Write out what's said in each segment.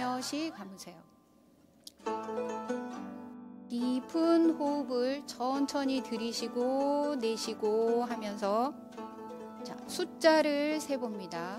살며시 감으세요. 깊은 호흡을 천천히 들이쉬고 내쉬고 하면서 자, 숫자를 세 봅니다.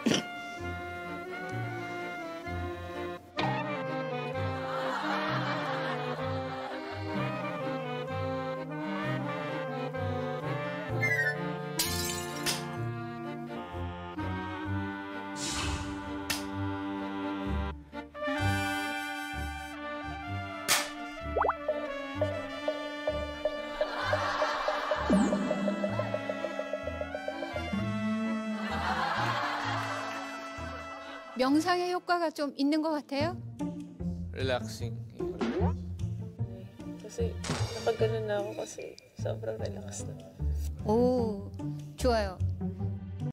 명상의 효과가 좀 있는 것 같아요? Relaxing. Kasi napag ganun na ako kasi sobrang relax na. 오, 좋아요.